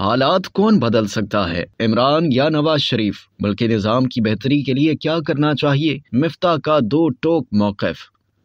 हालात कौन बदल सकता है? इमरान या नवाज़ शरीफ? बल्कि निज़ाम की बेहतरी के लिए क्या करना चाहिए? मिफ्ता का दो टोक मौकफ।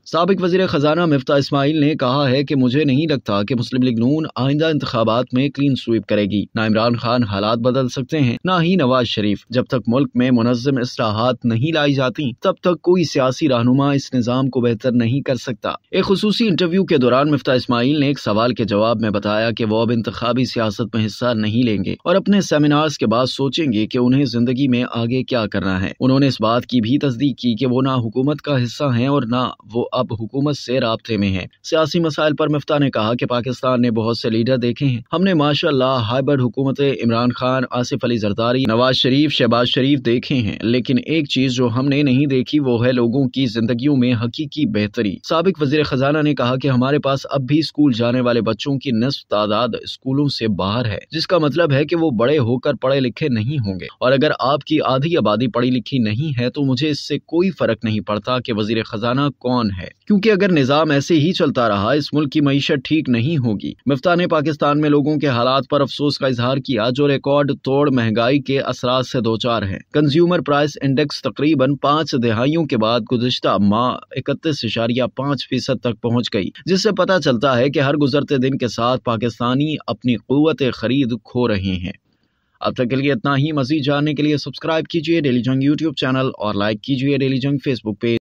सबक वज़ीर खजाना मिफ्ता इसमाइल ने कहा है कि मुझे नहीं लगता कि मुस्लिम लीग नून आइंदा इंतबात में क्लीन स्वीप करेगी। ना इमरान खान हालात बदल सकते हैं, ना ही नवाज़ शरीफ। जब तक मुल्क में मुनजम असलाहत नहीं लाई जाती, तब तक कोई सियासी रहनुमा इस निज़ाम को बेहतर नहीं कर सकता। एक खसूसी इंटरव्यू के दौरान मिफ्ता इसमाइल ने एक सवाल के जवाब में बताया की वो अब इंतबी सियासत में हिस्सा नहीं लेंगे और अपने सेमिनार्स के बाद सोचेंगे की उन्हें ज़िंदगी में आगे क्या करना है। उन्होंने इस बात की भी तस्दीक की की वो ना हुकूमत का हिस्सा है और न वो अब हुकूमत से रबते में है। सियासी मसाइल पर मफ्ता ने कहा कि पाकिस्तान ने बहुत से लीडर देखे हैं। हमने माशाल्लाह हाइब्रिड हुकूमत इमरान खान, आसिफ अली जरदारी, नवाज़ शरीफ, शहबाज शरीफ देखे हैं। लेकिन एक चीज़ जो हमने नहीं देखी, वो है लोगों की जिंदगियों में हकीकी बेहतरी। सबक वज़ीर खजाना ने कहा कि हमारे पास अब भी स्कूल जाने वाले बच्चों की नस्ब तादाद स्कूलों से बाहर है, जिसका मतलब है कि वो बड़े होकर पढ़े लिखे नहीं होंगे। और अगर आपकी आधी आबादी पढ़ी लिखी नहीं है तो मुझे इससे कोई फ़र्क नहीं पड़ता कि वज़ीर खजाना कौन है। क्योंकि अगर निज़ाम ऐसे ही चलता रहा, इस मुल्क की मीशत ठीक नहीं होगी। मिफ्ता ने पाकिस्तान में लोगों के हालात पर अफसोस का इजहार किया, जो रिकॉर्ड तोड़ महँगाई के असरात से दो चार है। कंज्यूमर प्राइस इंडेक्स तकरीबन पाँच दिहाइयों के बाद गुजशत माह इकतीस इशारिया पाँच फ़ीसद तक पहुँच गई, जिससे पता चलता है की हर गुजरते दिन के साथ पाकिस्तानी अपनी कुत खरीद खो रहे हैं। अब तक के लिए इतना ही। मजीद जानने के लिए सब्सक्राइब कीजिए डेली जंग यूट्यूब चैनल और लाइक कीजिए डेली जंग फेसबुक पेज।